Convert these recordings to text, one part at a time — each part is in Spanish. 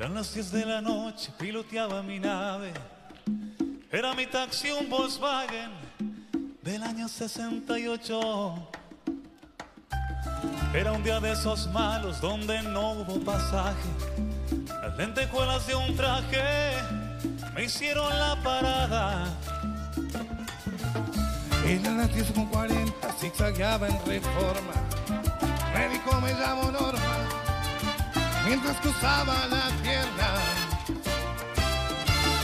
Eran las 10 de la noche, piloteaba mi nave. Era mi taxi un Volkswagen del año 68. Era un día de esos malos donde no hubo pasaje. Las lentejuelas de un traje me hicieron la parada. Eran las 10 con 40, zigzagueaba en reforma. Médico me llamo Norma, mientras cruzaba la tierra.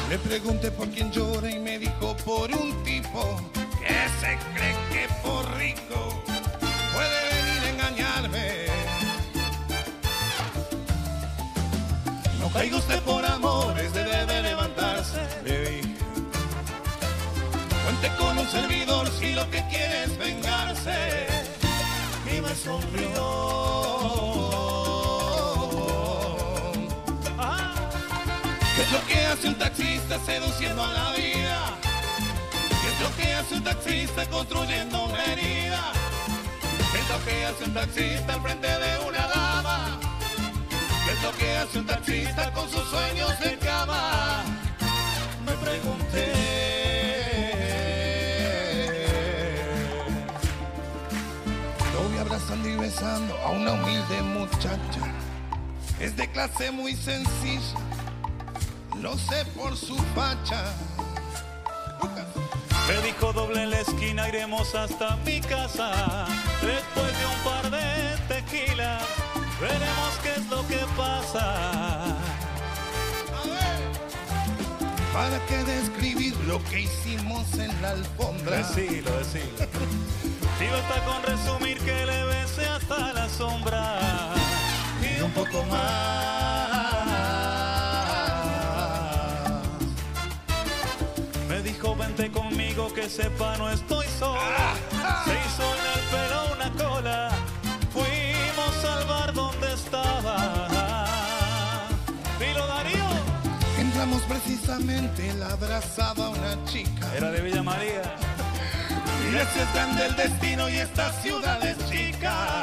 Le pregunté por quién llora y me dijo por un tipo que se cree que por rico puede venir a engañarme. No caiga usted por amores, debe levantarse. Le dije. Cuente con un servidor si lo que quiere es vengarse. Y me sonrió. Hace un taxista seduciendo a la vida? ¿Qué es lo que hace un taxista construyendo una herida? ¿Qué es lo que hace un taxista al frente de una dama? ¿Qué es lo que hace un taxista con sus sueños de cama? Me pregunté. Abrazando y besando a una humilde muchacha. Es de clase muy sencilla, lo sé por su facha. Lucas. me dijo doble en la esquina, iremos hasta mi casa. Después de un par de tequilas, veremos qué es lo que pasa. A ver. ¿Para qué describir lo que hicimos en la alfombra? Decilo, decilo. Si basta con resumir que le besé hasta la sombra y un poco más. Conmigo que sepa no estoy sola. Se hizo en el pelo una cola. Fuimos al bar donde estaba. Dilo Darío. Entramos precisamente, la abrazaba una chica. Era de Villa María. Y ese es grande el destino y esta ciudad es chica.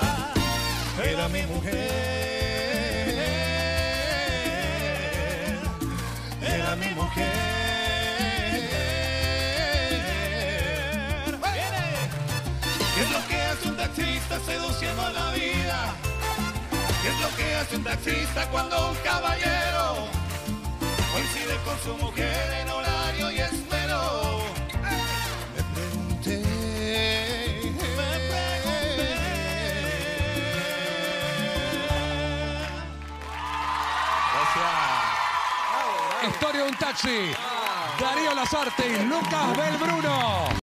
Era mi mujer. Era mi mujer. ¿Qué es lo que hace un taxista seduciendo la vida? ¿Qué es lo que hace un taxista cuando un caballero coincide con su mujer en horario y esmero? Me pregunté. Gracias. Historia de un taxi. Darío Lazarte y Lucas Belbruno.